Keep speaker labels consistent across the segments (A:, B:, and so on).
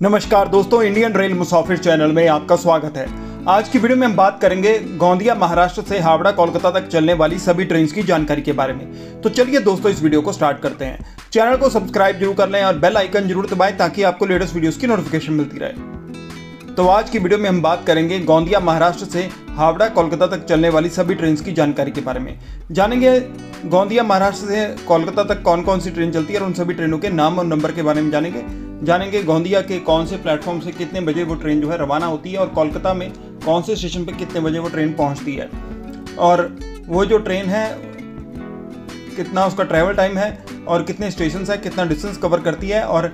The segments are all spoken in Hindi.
A: नमस्कार दोस्तों इंडियन रेल मुसाफिर चैनल में आपका स्वागत है। आज की वीडियो में हम बात करेंगे गोंदिया, महाराष्ट्र से हावड़ा, कोलकाता तक चलने वाली सभी ट्रेन की जानकारी के बारे में। तो चलिए दोस्तों, इस वीडियो को स्टार्ट करते हैं। चैनल को सब्सक्राइब ज़रूर कर लें और बेल आइकन ज़रूर दबाएँ ताकि आपको लेटेस्ट वीडियोस की नोटिफिकेशन मिलती रहे। तो आज की वीडियो में हम बात करेंगे गोंदिया, महाराष्ट्र से हावड़ा, कोलकाता तक चलने वाली सभी ट्रेन की जानकारी के बारे में। जानेंगे गोंदिया, महाराष्ट्र से कोलकाता तक कौन कौन सी ट्रेन चलती है और उन सभी ट्रेनों के नाम और नंबर के बारे में जानेंगे। जानेंगे गोंदिया के कौन से प्लेटफॉर्म से कितने बजे वो ट्रेन जो है रवाना होती है और कोलकाता में कौन से स्टेशन पर कितने बजे वो ट्रेन पहुँचती है। और वो जो ट्रेन है, कितना उसका ट्रैवल टाइम है और कितने स्टेशन है, कितना डिस्टेंस कवर करती है और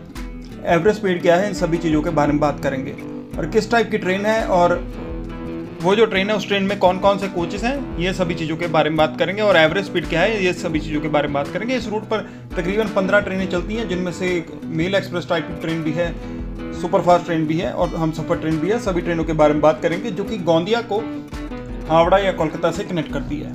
A: एवरेज स्पीड क्या है, इन सभी चीज़ों के बारे में बात करेंगे। और किस टाइप की ट्रेन है और वो जो ट्रेन है, उस ट्रेन में कौन कौन से कोचेस हैं, ये सभी चीज़ों के बारे में बात करेंगे और एवरेज स्पीड क्या है, ये सभी चीज़ों के बारे में बात करेंगे। इस रूट पर तकरीबन पंद्रह ट्रेनें चलती हैं, जिनमें से एक मेल एक्सप्रेस टाइप की ट्रेन भी है सुपरफास्ट ट्रेन भी है और हम सफ़र ट्रेन भी है। सभी ट्रेनों के बारे में बात करेंगे, जो कि गोंदिया को हावड़ा या कोलकाता से कनेक्ट करती है।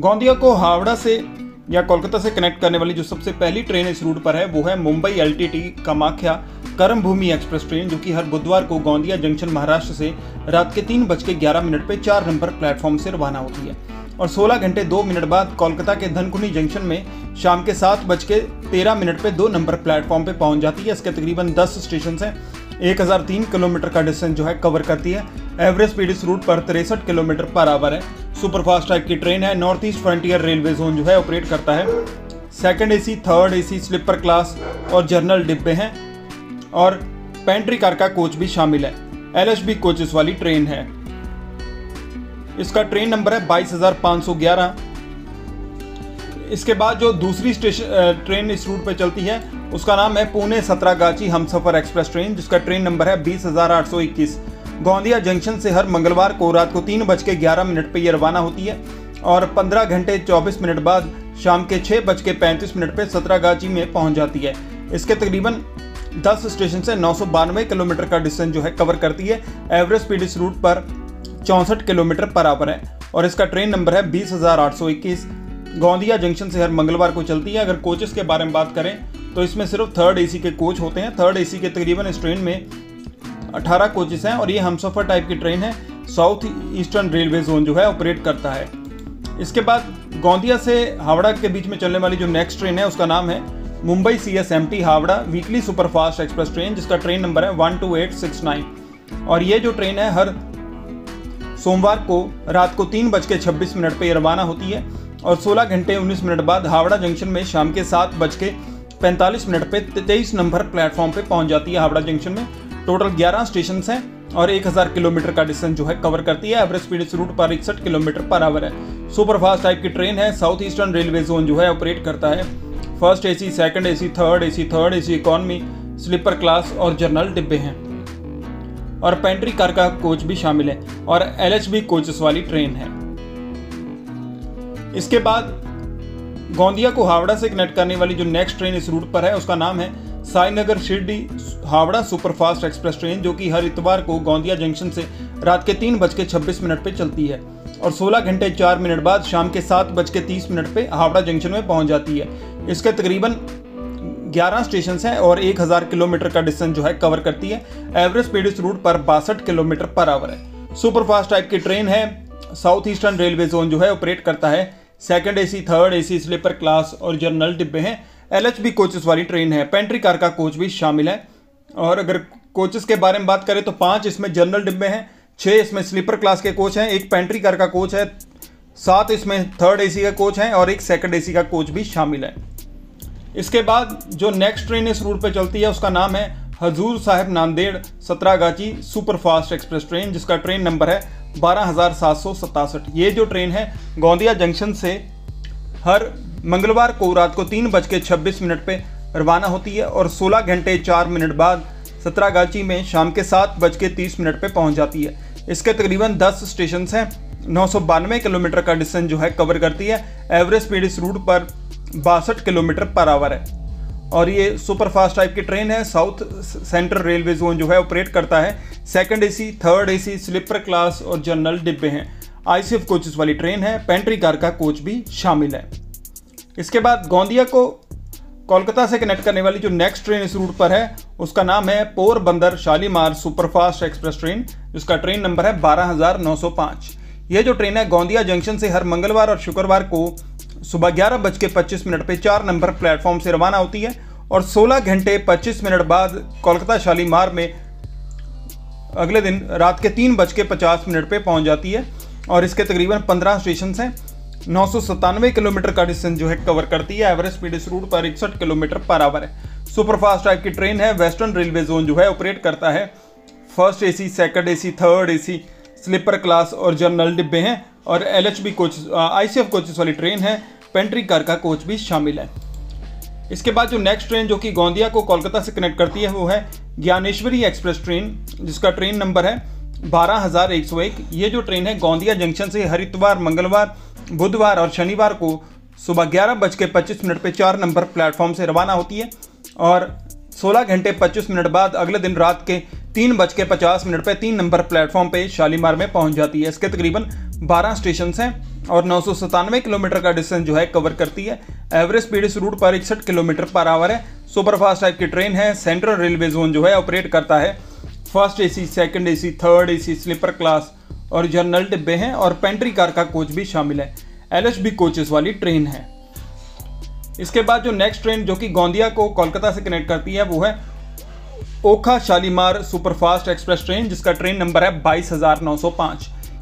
A: गोंदिया को हावड़ा से या कोलकाता से कनेक्ट करने वाली जो सबसे पहली ट्रेन इस रूट पर है, वो है Mumbai L T T Kamakhya. Karam Bhoomi express train, जो कि हर बुधवार को गोंदिया जंक्शन महाराष्ट्र से रात के तीन बज के ग्यारह मिनट पर चार नंबर प्लेटफॉर्म से रवाना होती है। और 16 घंटे दो मिनट बाद कोलकाता के धनकुनी जंक्शन में शाम के सात बज के तेरह मिनट पे दो नंबर प्लेटफॉर्म पे पहुँच जाती है। इसके तकरीबन 10 स्टेशन हैं। एक हज़ार तीन किलोमीटर का डिस्टेंस जो है कवर करती है। एवरेज स्पीड इस रूट पर तिरसठ किलोमीटर पर आवर है। सुपरफास्ट टाइप की ट्रेन है। North east frontier railway zone जो है, ऑपरेट करता है। Second AC, third AC, sleeper class और जर्नल डिब्बे हैं। और पेंट्री कार का कोच भी शामिल है। एल कोचेस वाली ट्रेन है। इसका ट्रेन नंबर है बाईस हज़ार पाँच सौ ग्यारह। इसके बाद जो दूसरी स्टेशन ट्रेन इस रूट पर चलती है, उसका नाम है पुणे सतरागाची हमसफर एक्सप्रेस ट्रेन, जिसका ट्रेन नंबर है बीस हज़ार आठ सौ इक्कीस। गोंदिया जंक्शन से हर मंगलवार को रात को तीन बज के ग्यारह मिनट पर यह रवाना होती है और पंद्रह घंटे चौबीस मिनट बाद शाम के छः बज के पैंतीस मिनट पर सतरागाची में पहुँच जाती है। इसके तकरीबन दस स्टेशन से नौ सौ बानवे किलोमीटर का डिस्टेंस जो है कवर करती है। एवरेज स्पीड इस रूट पर चौंसठ किलोमीटर पर आवर है और इसका ट्रेन नंबर है बीस हज़ार आठ सौ इक्कीस। गोंदिया जंक्शन से हर मंगलवार को चलती है। अगर कोचेस के बारे में बात करें तो इसमें सिर्फ़ थर्ड एसी के कोच होते हैं। थर्ड एसी के तकरीबन इस ट्रेन में 18 कोचेस हैं और ये हमसफ़र टाइप की ट्रेन है। साउथ ईस्टर्न रेलवे जोन जो है ऑपरेट करता है। इसके बाद गोंदिया से हावड़ा के बीच में चलने वाली जो नेक्स्ट ट्रेन है, उसका नाम है Mumbai C S M T Howrah weekly superfast express train, जिसका ट्रेन नंबर है one two eight six nine. और ये जो ट्रेन है, हर सोमवार को रात को तीन बज के छब्बीस मिनट पर रवाना होती है और 16 घंटे 19 मिनट बाद हावड़ा जंक्शन में शाम के सात बज के पैंतालीस मिनट पर तेईस नंबर प्लेटफॉर्म पे पहुँच जाती है हावड़ा जंक्शन में। टोटल 11 स्टेशन हैं और 1000 किलोमीटर का डिस्टेंस जो है कवर करती है। एवरेज स्पीड इस रूट पर इकसठ किलोमीटर पर आवर है। सुपर फास्ट टाइप की ट्रेन है, साउथ ईस्टर्न रेलवे जोन जो है, ऑपरेट करता है। First A AC second AC third AC third AC economy sleeper class और जर्नल डिब्बे हैं। और पेंट्री कार का कोच भी शामिल है और एल कोचेस वाली ट्रेन है। इसके बाद गोंदिया को हावड़ा से कनेक्ट करने वाली जो नेक्स्ट ट्रेन इस रूट पर है, उसका नाम है Sainagar Shirdi Howrah superfast express train, जो कि हर इतवार को गोंदिया जंक्शन से रात के तीन बज के छब्बीस मिनट पर चलती है। और 16 घंटे चार मिनट बाद शाम के सात बज के तीस मिनट पर हावड़ा जंक्शन में पहुँच जाती है। इसके तकरीबन 11 स्टेशन हैं और 1000 किलोमीटर का डिस्टेंस जो है कवर करती है। एवरेज स्पीड इस रूट पर बासठ किलोमीटर पर आवर है। सुपरफास्ट टाइप की ट्रेन है। साउथ ईस्टर्न रेलवे जोन जो है ऑपरेट करता है। Second AC third AC sleeper class और जर्नल डिब्बे हैं। एलएचबी कोचेस वाली ट्रेन है। पेंट्री कार का कोच भी शामिल है। और अगर कोचेस के बारे में बात करें तो पाँच इसमें जर्नल डिब्बे हैं। छः इसमें स्लीपर क्लास के कोच हैं, एक पेंट्री कार का कोच है, सात इसमें थर्ड एसी का कोच है और एक सेकंड एसी का कोच भी शामिल है। इसके बाद जो नेक्स्ट ट्रेन इस रूट पर चलती है, उसका नाम है Hazur Sahib Nanded Santragachi superfast express train, जिसका ट्रेन नंबर है बारह ये जो ट्रेन है, गोंदिया जंक्शन से हर मंगलवार को रात को तीन बज के छब्बीस मिनट पर रवाना होती है और सोलह घंटे चार मिनट बाद सतरागाची में शाम के सात बज के तीस मिनट पर पहुँच जाती है। इसके तकरीबन दस स्टेशन हैं। नौ सौ बानवे किलोमीटर का डिस्टेंस जो है कवर करती है। एवरेज स्पीड इस रूट पर बासठ किलोमीटर पर आवर है। और ये सुपर फास्ट टाइप की ट्रेन है। साउथ सेंट्रल रेलवे जोन जो है ऑपरेट करता है। Second AC third AC sleeper class और जनरल डिब्बे हैं। आईसीएफ कोचेस वाली ट्रेन है। पेंट्री कार का कोच भी शामिल है। इसके बाद गोंदिया को कोलकाता से कनेक्ट करने वाली जो नेक्स्ट ट्रेन इस रूट पर है, उसका नाम है Porbandar Shalimar superfast express train जिसका ट्रेन नंबर है बारह हज़ार नौ सौ पाँच। ये जो ट्रेन है, गोंदिया जंक्शन से हर मंगलवार और शुक्रवार को सुबह ग्यारह बज के पच्चीस मिनट पर चार नंबर प्लेटफॉर्म से रवाना होती है और 16 घंटे 25 मिनट बाद कोलकाता शालीमार में अगले दिन रात के तीन बज के पचास मिनट पर पहुँच जाती है और इसके तकरीबन 15 स्टेशन हैं। नौ सौ सत्तानवे किलोमीटर का डिस्टेंस जो है कवर करती है। एवरेज स्पीड इस रूट पर इकसठ किलोमीटर पर आवर है। सुपरफास्ट टाइप की ट्रेन है। वेस्टर्न रेलवे जोन जो है, ऑपरेट करता है। First AC second AC third AC, sleeper class और जर्नल डिब्बे हैं और L H B coach I C F coaches वाली ट्रेन है। पेंट्री कार का कोच भी शामिल है। इसके बाद जो नेक्स्ट ट्रेन जो कि गोंदिया को कोलकाता से कनेक्ट करती है, वो है ज्ञानेश्वरी एक्सप्रेस ट्रेन जिसका ट्रेन नंबर है बारह हज़ार एक सौ एक। ये जो ट्रेन है, गोंदिया जंक्शन से हर इतवार मंगलवार, बुधवार और शनिवार को सुबह ग्यारह बज के पच्चीस मिनट पर चार नंबर प्लेटफॉर्म से रवाना होती है। और 16 घंटे 25 मिनट बाद अगले दिन रात के तीन बज के पचास मिनट पर तीन नंबर प्लेटफॉर्म पे शालीमार में पहुँच जाती है। इसके तकरीबन 12 स्टेशन हैं और नौ सौ सतानवे किलोमीटर का डिस्टेंस जो है कवर करती है। एवरेज स्पीड इस रूट पर इकसठ किलोमीटर पर आवर है। सुपरफास्ट टाइप की ट्रेन है। सेंट्रल रेलवे जोन जो है ऑपरेट करता है। First AC, second AC, third AC, sleeper class और जनरल डिब्बे हैं और पेंट्री कार का कोच भी शामिल है। एल कोचेस वाली ट्रेन है। इसके बाद जो नेक्स्ट ट्रेन जो कि गोंदिया को कोलकाता से कनेक्ट करती है, वो है Okha Shalimar superfast express train, जिसका ट्रेन नंबर है बाईस हज़ार नौ सौ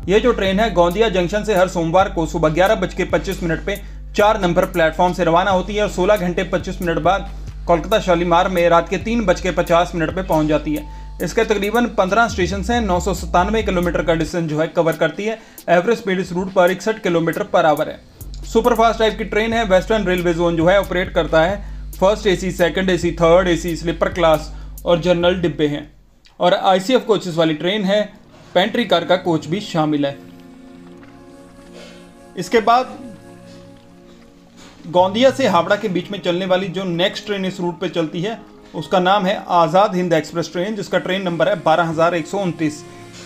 A: ये जो ट्रेन है, गोंदिया जंक्शन से हर सोमवार को सुबह ग्यारह बज के पच्चीस मिनट पे चार नंबर प्लेटफॉर्म से रवाना होती है और सोलह घंटे पच्चीस मिनट बाद कोलकाता शालीमार में रात के तीन बज के पचास मिनट पर पहुँच जाती है। इसके तकरीबन पंद्रह स्टेशन से नौ सौ सतानवे किलोमीटर का डिस्टेंस जो है कवर करती है। एवरेज स्पीड इस रूट पर इकसठ किलोमीटर पर आवर है। सुपरफास्ट टाइप की ट्रेन है, वेस्टर्न रेलवे जोन जो है ऑपरेट करता है। First AC second AC third AC sleeper class और जनरल डिब्बे हैं। और आईसीएफ कोचेस वाली ट्रेन है पेंट्री कार का कोच भी शामिल है। इसके बाद, गोंदिया से हावड़ा के बीच में चलने वाली जो नेक्स्ट ट्रेन इस रूट पे चलती है, उसका नाम है आज़ाद हिंद एक्सप्रेस ट्रेन, जिसका ट्रेन नंबर है बारह हज़ार एक सौ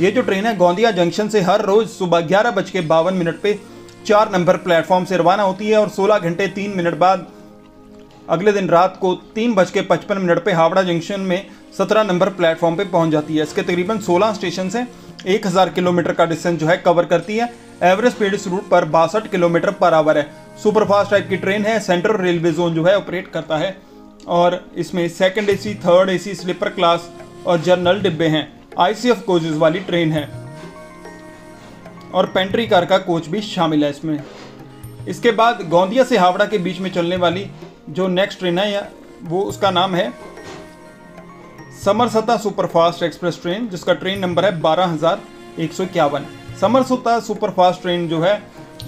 A: ये जो ट्रेन है, गोंदिया जंक्शन से हर रोज़ सुबह ग्यारह बज के बावन मिनट पे चार नंबर प्लेटफॉर्म से रवाना होती है और 16 घंटे तीन मिनट बाद अगले दिन रात को तीन बज के पचपन मिनट पर हावड़ा जंक्शन में सत्रह नंबर प्लेटफॉर्म पर पहुँच जाती है। इसके तकरीबन सोलह स्टेशन से एक हज़ार किलोमीटर का डिस्टेंस जो है कवर करती है। एवरेज स्पीड इस रूट पर बासठ किलोमीटर पर आवर है। सुपरफास्ट टाइप की ट्रेन है। सेंट्रल रेलवे जोन जो है ऑपरेट करता है और इसमें second AC third AC sleeper class और जर्नल डिब्बे हैं। आईसीएफ कोचेज वाली ट्रेन है। और पेंट्री कार का कोच भी शामिल है इसमें। इसके बाद गोंदिया से हावड़ा के बीच में चलने वाली जो नेक्स्ट ट्रेन है वो उसका नाम है समरसता सुपरफास्ट एक्सप्रेस ट्रेन, जिसका ट्रेन नंबर है बारह हज़ार एक सौ इक्यावन। समरसता सुपरफास्ट ट्रेन जो है,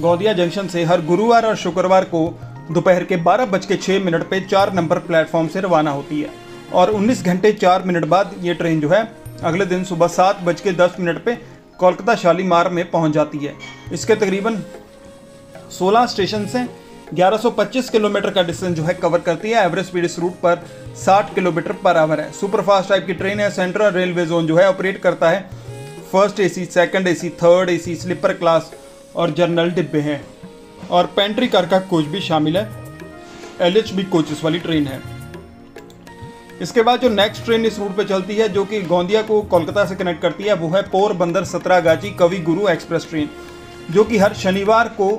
A: गोंदिया जंक्शन से हर गुरुवार और शुक्रवार को दोपहर के बारह बज के छः मिनट पर चार नंबर प्लेटफॉर्म से रवाना होती है। और उन्नीस घंटे चार मिनट बाद ये ट्रेन जो है, अगले दिन सुबह सात बज के दस मिनट पर कोलकाता शालीमार में पहुँच जाती है। इसके तकरीबन 16 स्टेशन से 1125 किलोमीटर का डिस्टेंस जो है कवर करती है। एवरेज स्पीड इस रूट पर 60 किलोमीटर पर आवर है। सुपरफास्ट टाइप की ट्रेन है। सेंट्रल रेलवे जोन जो है ऑपरेट करता है। First AC, second AC, third AC, sleeper class और जनरल डिब्बे हैं। और पेंट्री कार का कोच भी शामिल है। एल एच बी कोचेस वाली ट्रेन है। इसके बाद जो नेक्स्ट ट्रेन इस रूट पे चलती है, जो कि गोंदिया को कोलकाता से कनेक्ट करती है, वो है पोरबंदर सतरागाची कवि गुरु एक्सप्रेस ट्रेन जो कि हर शनिवार को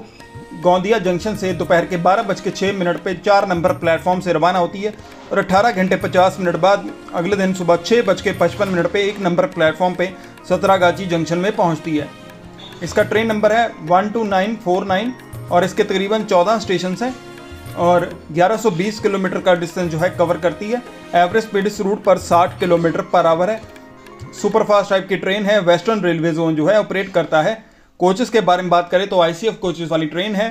A: गोंदिया जंक्शन से दोपहर के बारह बज के छः मिनट पर चार नंबर प्लेटफॉर्म से रवाना होती है और अट्ठारह घंटे पचास मिनट बाद अगले दिन सुबह छः बज के पचपन मिनट पर एक नंबर प्लेटफॉर्म पर सतरागाची जंक्शन में पहुँचती है। इसका ट्रेन नंबर है one two nine four nine और इसके तकरीबन चौदह स्टेशन हैं। और 1120 किलोमीटर का डिस्टेंस जो है कवर करती है। एवरेज स्पीड इस रूट पर 60 किलोमीटर पर आवर है। सुपरफास्ट टाइप की ट्रेन है। वेस्टर्न रेलवे जोन जो है ऑपरेट करता है। कोचेस के बारे में बात करें तो आईसीएफ कोचेस वाली ट्रेन है।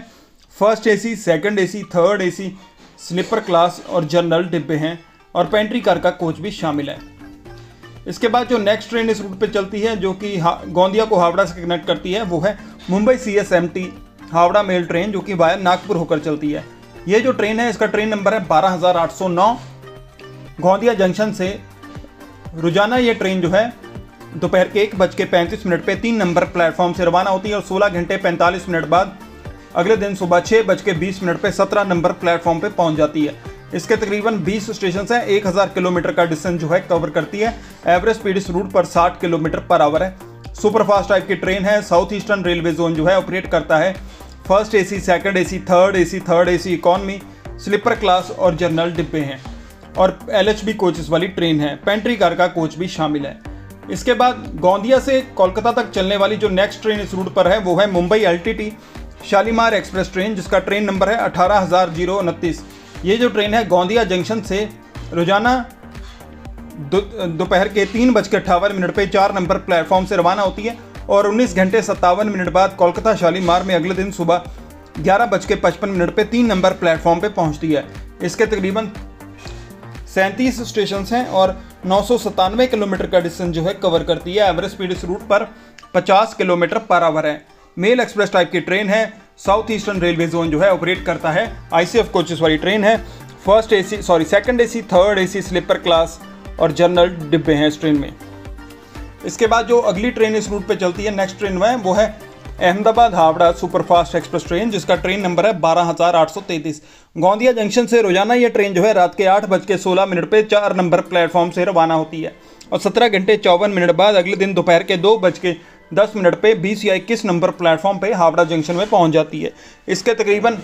A: First AC second AC third AC sleeper class और जनरल डिब्बे हैं और पेंट्री कार का कोच भी शामिल है। इसके बाद जो नेक्स्ट ट्रेन इस रूट पे चलती है, जो कि गोंदिया को हावड़ा से कनेक्ट करती है, वो है Mumbai C S M T Howrah mail train जो कि वाया नागपुर होकर चलती है। ये जो ट्रेन है, इसका ट्रेन नंबर है बारह हज़ार आठ सौ नौ। गोंदिया जंक्शन से रोज़ाना ये ट्रेन जो है, दोपहर के एक बज के पैंतीस मिनट पर तीन नंबर प्लेटफॉर्म से रवाना होती है और सोलह घंटे पैंतालीस मिनट बाद अगले दिन सुबह छः बज के बीस मिनट पर सत्रह नंबर प्लेटफॉर्म पर पहुँच जाती है। इसके तकरीबन 20 स्टेशन हैं 1000 किलोमीटर का डिस्टेंस जो है कवर करती है। एवरेज स्पीड इस रूट पर 60 किलोमीटर पर आवर है। सुपरफास्ट टाइप की ट्रेन है, साउथ ईस्टर्न रेलवे जोन जो है, ऑपरेट करता है। First AC, second AC, third AC third AC economy, sleeper class और जनरल डिब्बे हैं। और एलएचबी कोचेस वाली ट्रेन है। पेंट्री कार का कोच भी शामिल है। इसके बाद गोंदिया से कोलकाता तक चलने वाली जो नेक्स्ट ट्रेन इस रूट पर है, वो है Mumbai LTT Shalimar express train जिसका ट्रेन नंबर है अठारह हज़ार ज़ीरो उनतीस। ये जो ट्रेन है गोंदिया जंक्शन से रोज़ाना दोपहर के तीन बज के अट्ठावन मिनट पर चार नंबर प्लेटफॉर्म से रवाना होती है। और 19 घंटे सत्तावन मिनट बाद कोलकाता शालीमार में अगले दिन सुबह ग्यारह बज के पचपन मिनट पर तीन नंबर प्लेटफॉर्म पर पहुँचती है। इसके तकरीबन सैंतीस स्टेशन हैं और नौ सौ सत्तानवे किलोमीटर का डिस्टेंस जो है कवर करती है। एवरेज स्पीड इस रूट पर 50 किलोमीटर पर आवर है। मेल एक्सप्रेस टाइप की ट्रेन है। साउथ ईस्टर्न रेलवे जोन जो है ऑपरेट करता है। आईसीएफ कोचेस वाली ट्रेन है। First AC, sorry, second AC, third AC, sleeper class और जनरल डिब्बे हैं इस ट्रेन में। इसके बाद जो अगली ट्रेन इस रूट पे चलती है नेक्स्ट ट्रेन में, वो है Ahmedabad Howrah superfast express train, जिसका ट्रेन नंबर है बारह हज़ार आठ सौ तैंतीस। गोंदिया जंक्शन से रोज़ाना ये ट्रेन जो है रात के आठ बज के सोलह मिनट पर चार नंबर प्लेटफॉर्म से रवाना होती है और सत्रह घंटे चौवन मिनट बाद अगले दिन दोपहर के दो बज के दस मिनट पर बीस या इक्कीस नंबर प्लेटफॉर्म पर हावड़ा जंक्शन में पहुँच जाती है। इसके तकरीबन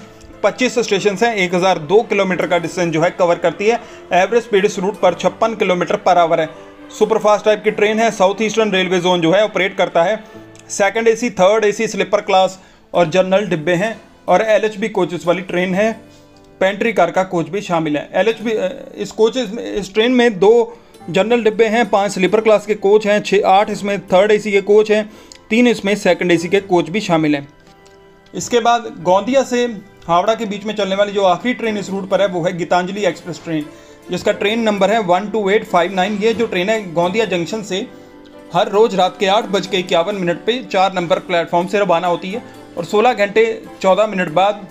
A: 25 स्टेशन हैं 1002 किलोमीटर का डिस्टेंस जो है कवर करती है। एवरेज स्पीड इस रूट पर छप्पन किलोमीटर पर आवर है। सुपरफास्ट टाइप की ट्रेन है साउथ ईस्टर्न रेलवे जोन जो है ऑपरेट करता है। Second AC third AC sleeper class और जनरल डिब्बे हैं और एल एच बी कोचेस वाली ट्रेन है। पेंट्री कार का कोच भी शामिल है। एल इस कोचेस इस ट्रेन में दो जनरल डिब्बे हैं, पाँच स्लीपर क्लास के कोच हैं छः आठ इसमें थर्ड एसी के कोच हैं, तीन इसमें सेकंड एसी के कोच भी शामिल हैं। इसके बाद गोंदिया से हावड़ा के बीच में चलने वाली जो आखिरी ट्रेन इस रूट पर है, वो है गीतांजलि एक्सप्रेस ट्रेन जिसका ट्रेन नंबर है one two eight five nine ये जो ट्रेन है गोंदिया जंक्शन से हर रोज़ रात के आठ बज के इक्यावन मिनट पर चार नंबर प्लेटफॉर्म से रवाना होती है और सोलह घंटे चौदह मिनट बाद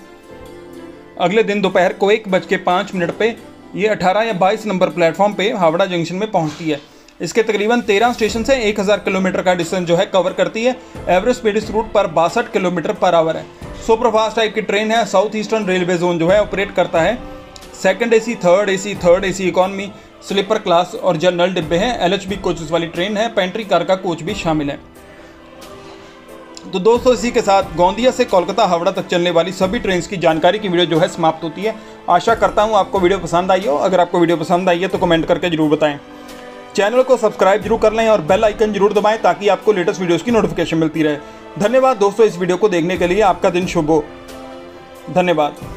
A: अगले दिन दोपहर को एक बज के पाँच मिनट पर ये अठारह या बाईस नंबर प्लेटफॉर्म पे हावड़ा जंक्शन में पहुँचती है। इसके तकरीबन तेरह स्टेशन से एक हज़ार किलोमीटर का डिस्टेंस जो है कवर करती है। एवरेज स्पीड इस रूट पर बासठ किलोमीटर पर आवर है। सुपर फास्ट टाइप की ट्रेन है साउथ ईस्टर्न रेलवे जोन जो है ऑपरेट करता है। Second AC third AC third AC economy sleeper class और जनरल डिब्बे हैं। एल कोचेस वाली ट्रेन है। पेंट्री कार का कोच भी शामिल है। तो दोस्तों, इसी के साथ गोंदिया से कोलकाता, हावड़ा तक चलने वाली सभी ट्रेन की जानकारी की वीडियो जो है समाप्त होती है। आशा करता हूँ आपको वीडियो पसंद आई हो। अगर आपको वीडियो पसंद आई है तो कमेंट करके ज़रूर बताएँ। चैनल को सब्सक्राइब ज़रूर कर लें और बेल आइकन ज़रूर दबाएँ ताकि आपको लेटेस्ट वीडियोस की नोटिफिकेशन मिलती रहे। धन्यवाद दोस्तों इस वीडियो को देखने के लिए। आपका दिन शुभ हो। धन्यवाद।